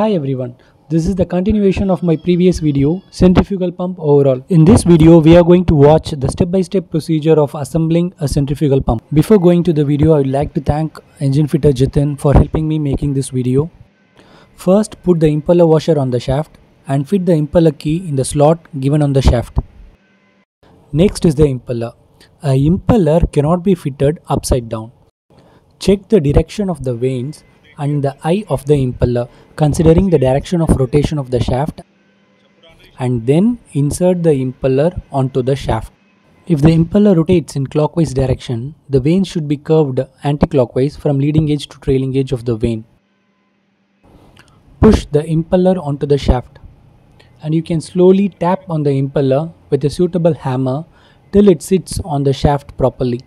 Hi everyone, this is the continuation of my previous video, centrifugal pump overhaul. In this video, we are going to watch the step-by-step procedure of assembling a centrifugal pump. Before going to the video, I would like to thank engine fitter Jitin for helping me making this video. First, put the impeller washer on the shaft and fit the impeller key in the slot given on the shaft. Next is the impeller. A impeller cannot be fitted upside down. Check the direction of the vanes and the eye of the impeller considering the direction of rotation of the shaft and then insert the impeller onto the shaft. If the impeller rotates in clockwise direction, the vane should be curved anti-clockwise from leading edge to trailing edge of the vane. Push the impeller onto the shaft and you can slowly tap on the impeller with a suitable hammer till it sits on the shaft properly.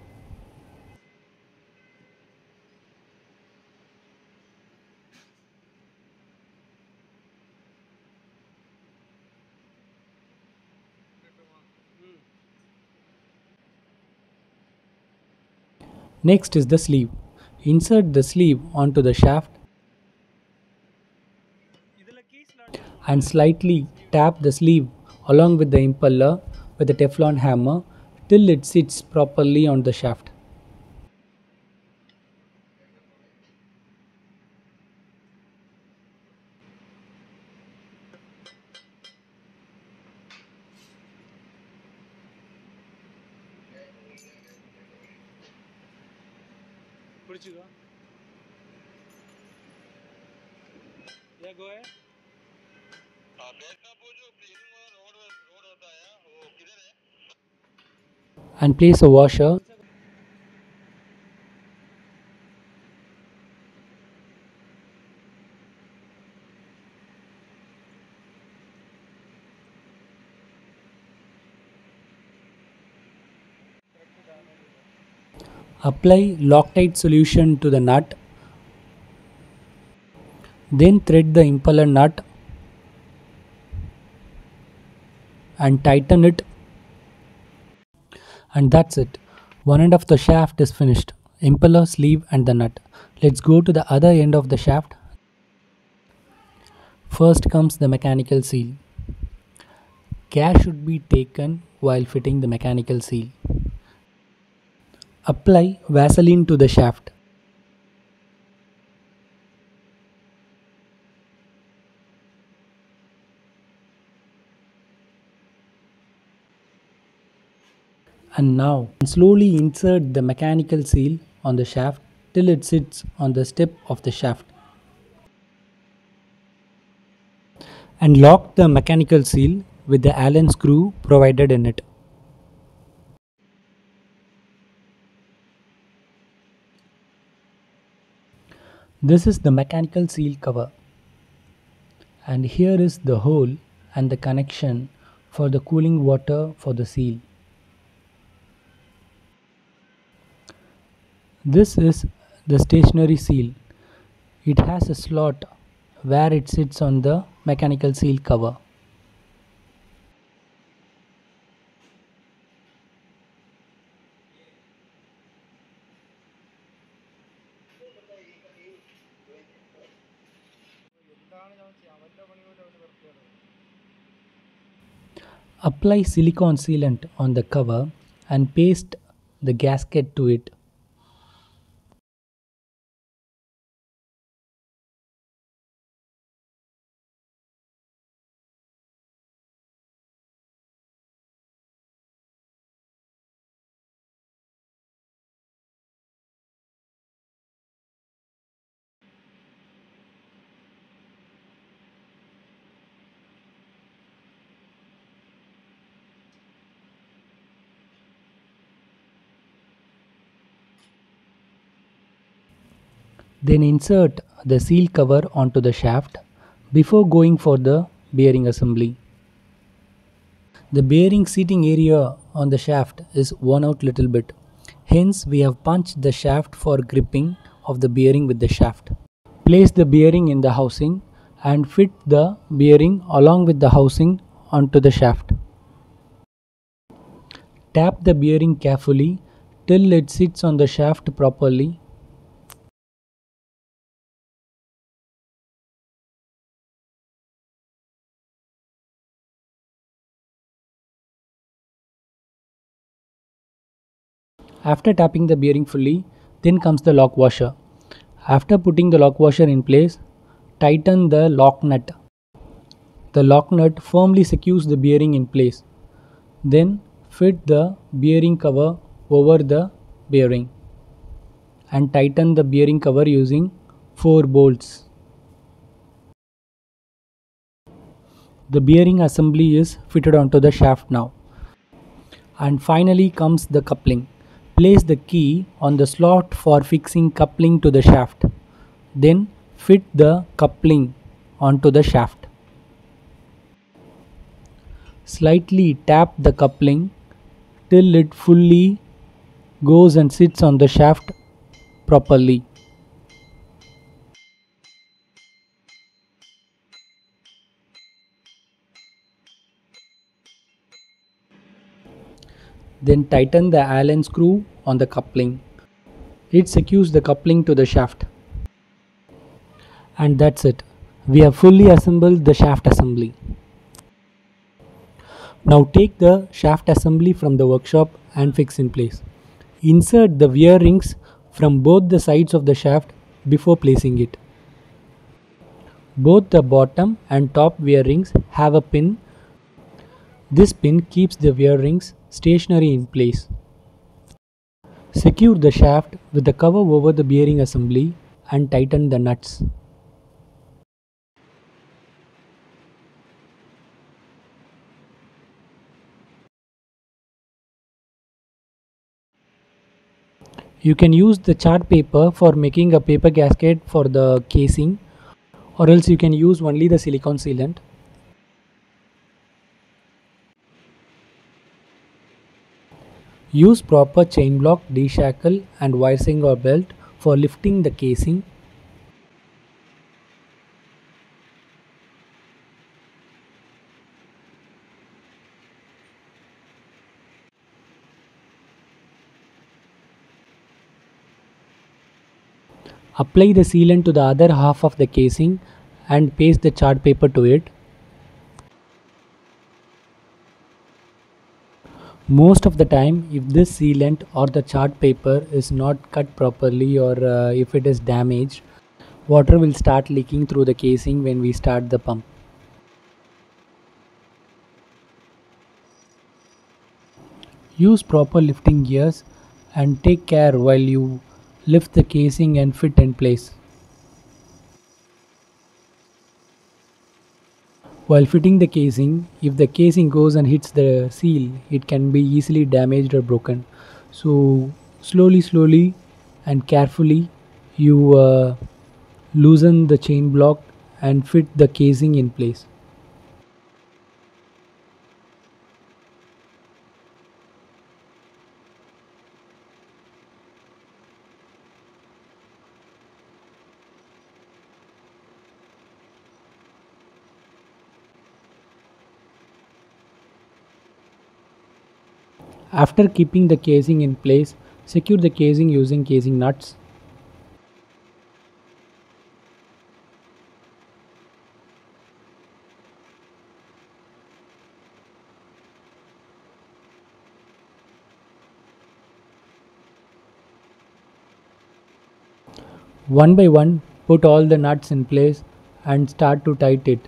Next is the sleeve. Insert the sleeve onto the shaft and slightly tap the sleeve along with the impeller with a Teflon hammer till it sits properly on the shaft. किधर है and place a washer Apply Loctite solution to the nut. Then thread the impeller nut and tighten it and that's it. One end of the shaft is finished. Impeller, sleeve and the nut. Let's go to the other end of the shaft. First comes the mechanical seal. Care should be taken while fitting the mechanical seal. Apply Vaseline to the shaft. And now slowly insert the mechanical seal on the shaft till it sits on the step of the shaft. And lock the mechanical seal with the Allen screw provided in it. This is the mechanical seal cover. And here is the hole and the connection for the cooling water for the seal. This is the stationary seal. It has a slot where it sits on the mechanical seal cover. Apply silicone sealant on the cover and paste the gasket to it. Then insert the seal cover onto the shaft before going for the bearing assembly. The bearing seating area on the shaft is worn out little bit. Hence we have punched the shaft for gripping of the bearing with the shaft. Place the bearing in the housing and fit the bearing along with the housing onto the shaft. Tap the bearing carefully till it sits on the shaft properly After tapping the bearing fully, then comes the lock washer. After putting the lock washer in place, tighten the lock nut. The lock nut firmly secures the bearing in place. Then fit the bearing cover over the bearing and tighten the bearing cover using 4 bolts. The bearing assembly is fitted onto the shaft now. And finally comes the coupling. Place the key on the slot for fixing coupling to the shaft. Then fit the coupling onto the shaft. Slightly tap the coupling till it fully goes and sits on the shaft properly. Then tighten the Allen screw on the coupling. It secures the coupling to the shaft. And that's it. We have fully assembled the shaft assembly. Now take the shaft assembly from the workshop and fix in place. Insert the wear rings from both the sides of the shaft before placing it. Both the bottom and top wear rings have a pin. This pin keeps the wear rings stationary in place. Secure the shaft with the cover over the bearing assembly and tighten the nuts. You can use the chart paper for making a paper gasket for the casing or else you can use only the silicone sealant. Use proper chain block, D-shackle and wiring or belt for lifting the casing. Apply the sealant to the other half of the casing and paste the chart paper to it. Most of the time, if this sealant or the chart paper is not cut properly or uh, if it is damaged, water will start leaking through the casing when we start the pump. Use proper lifting gears and take care while you lift the casing and fit in place. While fitting the casing, if the casing goes and hits the seal, it can be easily damaged or broken. So, slowly, slowly, and carefully, you uh, loosen the chain block and fit the casing in place. After keeping the casing in place, secure the casing using casing nuts. One by one, put all the nuts in place and start to tight it.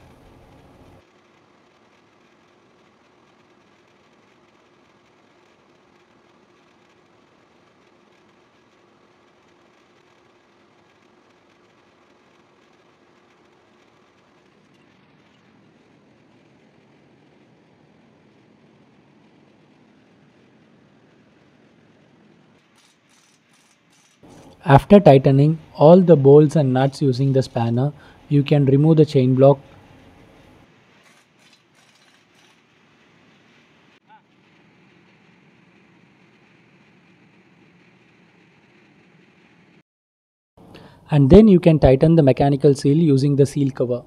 After tightening all the bolts and nuts using the spanner, you can remove the chain block. And then you can tighten the mechanical seal using the seal cover.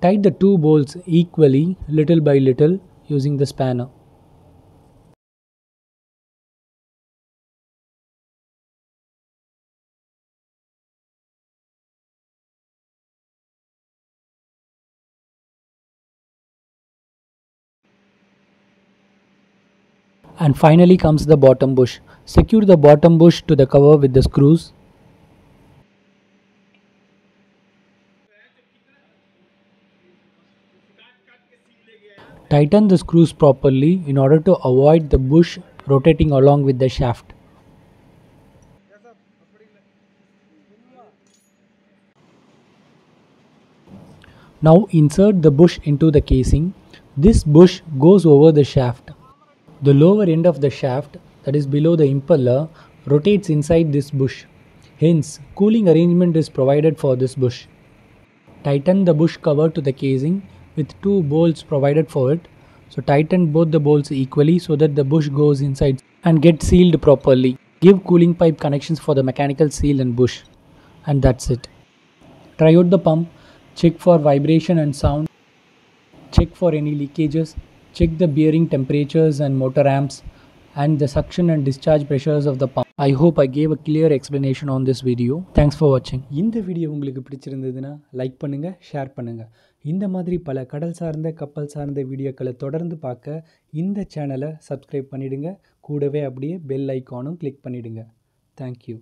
Tight the two bolts equally little by little using the spanner. And finally comes the bottom bush Secure the bottom bush to the cover with the screws. Tighten the screws properly in order to avoid the bush rotating along with the shaft. Now insert the bush into the casing. This bush goes over the shaft. The lower end of the shaft, that is below the impeller, rotates inside this bush. Hence, cooling arrangement is provided for this bush. Tighten the bush cover to the casing with two bolts provided for it. So tighten both the bolts equally so that the bush goes inside and gets sealed properly. Give cooling pipe connections for the mechanical seal and bush. And that's it. Try out the pump, check for vibration and sound, check for any leakages, check the bearing temperatures and motor amps, and the suction and discharge pressures of the pump. I hope I gave a clear explanation on this video. Thanks for watching. இந்த video உங்களுக்கு பிடிச்சிருந்ததுன்னா like பண்ணுங்கள் share பண்ணுங்கள் இந்த மாதிரி பல கடல் சார்ந்த கப்பல் சார்ந்த வீடியோக்களை தொடர்ந்து பார்க்க இந்த சேனலை சப்ஸ்கிரைப் பண்ணிடுங்க கூடவே அப்படியே பெல் ஐக்கானும் கிளிக் பண்ணிடுங்க தேங்க்யூ